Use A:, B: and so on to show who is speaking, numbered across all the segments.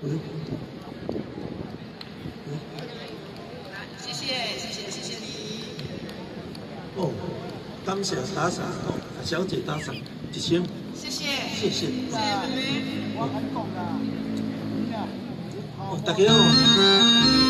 A: 谢谢谢谢谢谢你。
B: 哦，感谢打赏，小姐打赏一千，
A: 谢谢
B: 谢谢。
A: 谢谢妹妹。
C: 我很懂的，
B: 哦，大家好，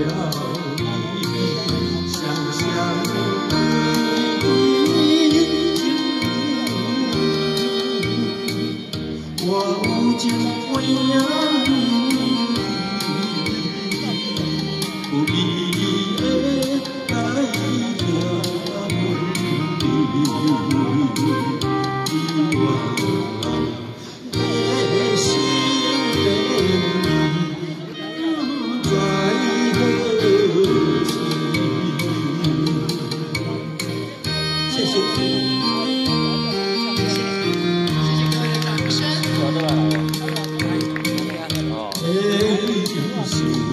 A: Yeah. 泪